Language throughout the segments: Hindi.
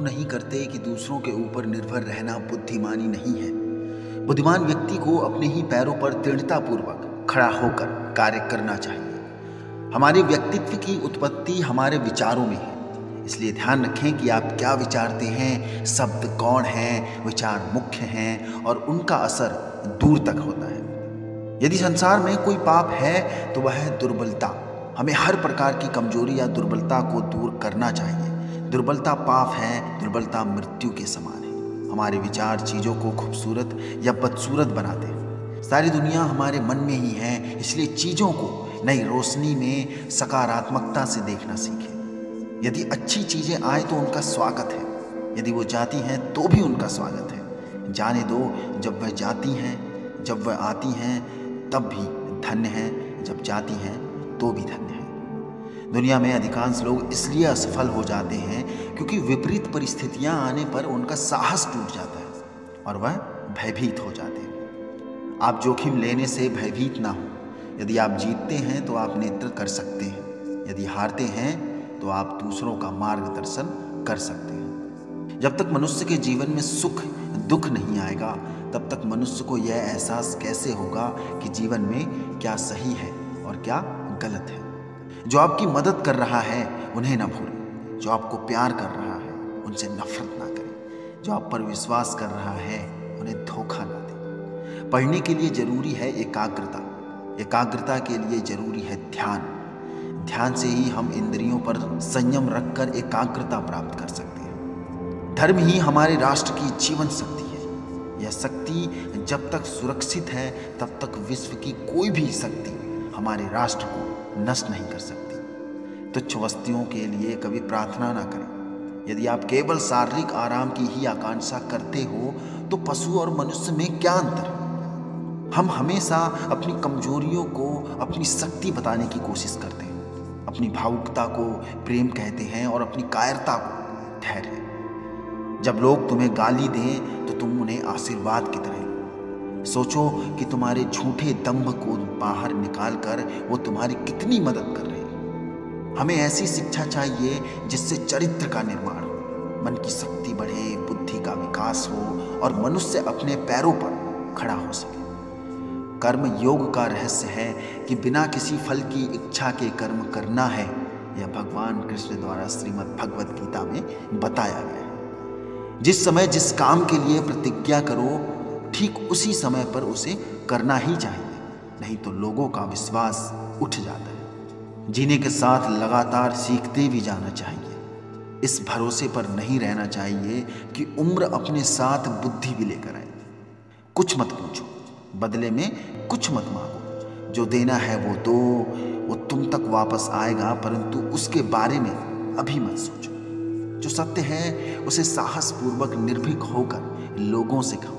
नहीं करते कि दूसरों के ऊपर निर्भर रहना बुद्धिमानी नहीं है। बुद्धिमान व्यक्ति को अपने ही पैरों पर दृढ़तापूर्वक खड़ा होकर कार्य करना चाहिए। हमारे व्यक्तित्व की उत्पत्ति हमारे विचारों में है। इसलिए ध्यान रखें कि आप क्या विचारते हैं, शब्द कौन हैं, विचार मुख्य हैं और उनका असर दूर तक होता है। यदि संसार में कोई पाप है तो वह दुर्बलता, हमें हर प्रकार की कमज़ोरी या दुर्बलता को दूर करना चाहिए। दुर्बलता पाप है, दुर्बलता मृत्यु के समान है। हमारे विचार चीज़ों को खूबसूरत या बदसूरत बनाते हैं। सारी दुनिया हमारे मन में ही है, इसलिए चीज़ों को नई रोशनी में सकारात्मकता से देखना सीखें। यदि अच्छी चीज़ें आए तो उनका स्वागत है। यदि वो जाती हैं तो भी उनका स्वागत है। जाने दो, जब वह जाती हैं, जब वह आती हैं, तब भी धन्य हैं, जब जाती हैं तो भी धन्य दुनिया में अधिकांश लोग इसलिए असफल हो जाते हैं क्योंकि विपरीत परिस्थितियाँ आने पर उनका साहस टूट जाता है और वह भयभीत हो जाते हैं। आप जोखिम लेने से भयभीत ना हो। यदि आप जीतते हैं तो आप नेतृत्व कर सकते हैं। यदि हारते हैं तो आप दूसरों का मार्गदर्शन कर सकते हैं। जब तक मनुष्य के जीवन में सुख, दुख नहीं आएगा, तब तक मनुष्य को यह एहसास कैसे होगा कि जीवन में क्या सही है और क्या गलत है? जो आपकी मदद कर रहा है, उन्हें ना भूलें। जो आपको प्यार कर रहा है, उनसे नफरत ना करें। जो आप पर विश्वास कर रहा है, उन्हें धोखा ना दें। पढ़ने के लिए ज़रूरी है एकाग्रता। एकाग्रता के लिए ज़रूरी है ध्यान। ध्यान से ही हम इंद्रियों पर संयम रखकर एकाग्रता प्राप्त कर सकते हैं। धर्म ही हमारे राष्ट्र की जीवन शक्ति है। यह शक्ति जब तक सुरक्षित है, तब तक विश्व की कोई भी शक्ति हमारे राष्ट्र को नष्ट नहीं कर सकती। तुच्छ वस्तियों के लिए कभी प्रार्थना ना करें। यदि आप केवल शारीरिक आराम की ही आकांक्षा करते हो तो पशु और मनुष्य में क्या अंतर? हम हमेशा अपनी कमजोरियों को, अपनी शक्ति बताने की कोशिश करते हैं। अपनी भावुकता को प्रेम कहते हैं और अपनी कायरता को ठहरे जब लोग तुम्हें गाली दें तो तुम उन्हें आशीर्वाद की तरह सोचो कि तुम्हारे झूठे दम्भ को बाहर निकाल कर वो तुम्हारी कितनी मदद कर रहे हैं। हमें ऐसी शिक्षा चाहिए जिससे चरित्र का निर्माण हो, मन की शक्ति बढ़े, बुद्धि का विकास हो और मनुष्य अपने पैरों पर खड़ा हो सके। कर्म योग का रहस्य है कि बिना किसी फल की इच्छा के कर्म करना है, यह भगवान कृष्ण द्वारा श्रीमद् भगवत गीता में बताया गया है। जिस समय जिस काम के लिए प्रतिज्ञा करो ठीक उसी समय पर उसे करना ही चाहिए, नहीं तो लोगों का विश्वास उठ जाता है। जीने के साथ लगातार सीखते भी जाना चाहिए। इस भरोसे पर नहीं रहना चाहिए कि उम्र अपने साथ बुद्धि भी लेकर आएगी कुछ मत पूछो, बदले में कुछ मत मांगो। जो देना है वो दो, वो तुम तक वापस आएगा, परंतु उसके बारे में अभी मत सोचो। जो सत्य है, उसे साहसपूर्वक निर्भीक होकर लोगों से कहो।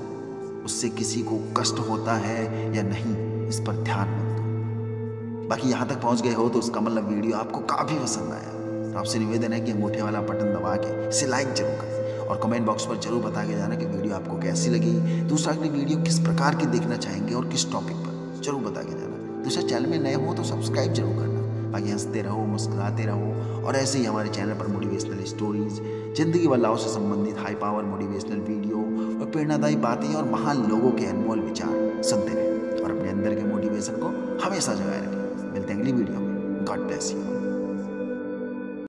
उससे किसी को कष्ट होता है या नहीं, इस पर ध्यान मत दो। बाकी यहाँ तक पहुँच गए हो तो उसका मतलब वीडियो आपको काफ़ी पसंद आया। आपसे निवेदन है कि अंगूठे वाला बटन दबा के इसे लाइक ज़रूर करें और कमेंट बॉक्स पर ज़रूर बता के जाना कि वीडियो आपको कैसी लगी। दूसरा, अगली वीडियो किस प्रकार की देखना चाहेंगे और किस टॉपिक पर, ज़रूर बता के जाना। दूसरा चैनल में नए हो तो सब्सक्राइब ज़रूर करना। बाकी हँसते रहो, मुस्कुराते रहो और ऐसे ही हमारे चैनल पर मोटिवेशनल स्टोरीज ज़िंदगी बदलाव से संबंधित हाई पावर मोटिवेशनल वीडियो और प्रेरणादायी बातें और महान लोगों के अनमोल विचार सुनते रहें और अपने अंदर के मोटिवेशन को हमेशा जगाए रखें। मिलते हैं अगली वीडियो में। God bless you